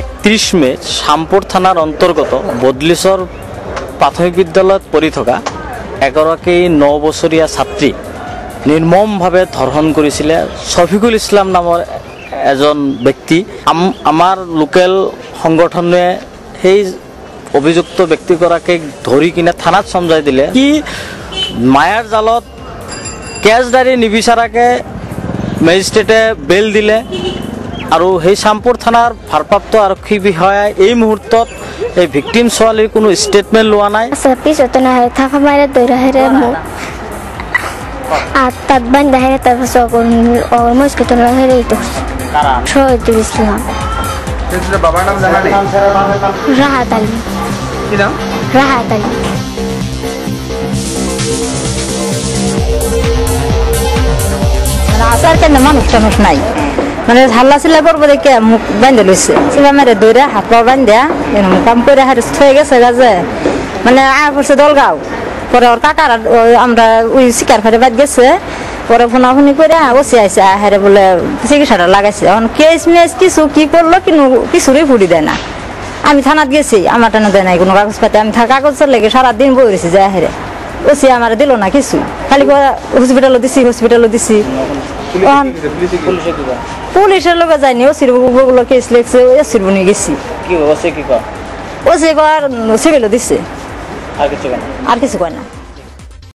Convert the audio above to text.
একত্ৰিছ মে শ্যামপুৰ থানাৰ অন্তৰ্গত বদলিচৰ প্ৰাথমিক বিদ্যালয়ত পঢ়ি থকা এগৰাকী ন বছৰীয়া ছাত্ৰী নিৰ্মমভাৱে ধৰ্ষণ কৰিছিলে শফিকুল ইছলাম নামৰ এজন ব্যক্তি। আম- আমাৰ লোকেল সংগঠনে সেই অভিযুক্ত ব্যক্তিগৰাকীক ধৰি কিনে থানাত চমজাই দিলে কি মায়াৰ জালত কেছদাৰী নিবিচাৰাকৈ মেজিষ্ট্ৰেটে বেল দিলে। আৰু সেই শ্যামপুৰ থানাৰ ভাৰপ্ৰাপ্ত আৰক্ষী বিষয়াই এই মুহূৰ্তত এই ভিক্টিম ছোৱালীৰ কোনো ষ্টেটমেণ্ট লোৱা নাই। তাত বান্ধা শহীদুল ইসলাম রাহাত আলী। রাহাত আলী। কেন মানুষ টানুষ নাই। মানে হাল্লা চিল্লা করব দেখে মুখ বান্ধে লইছে চিবা মেরে দৌড়ে হাত পা বান্ধা কাম করে হারে থয়ে গেছে গাছে মানে আয় পড়ছে দলগাঁও পরে ওর কাকার আমরা ওই শিকার ফেরে বাদ গেছে। পরে ফোনাফুনি করে ওসি আইসে হারে বলে চিকিৎসাটা লাগাইছে। এখন কেস মেস কিছু কি করল কিন্তু কিছুরই ফুটি দেয় না। আমি থানাত গেছি, আমার টানা দেয় নাই কোনো কাগজপাতি। আমি থাকা কাগজের লেগে সারাদিন বই রয়েছি, যে হেরে। ওসি আমার দিল না কিছু। খালি হসপিটালও দিছি হসপিটালও দিছি। পুলিশের লোকে যায়নি ও সিরবুগুলো কেস লেগছে ও সিরবু নিয়ে গেছি। কি হৈছে কি কয়? সে কর সিভিলও দিছে। আর কিছু আর কিছু কয় না।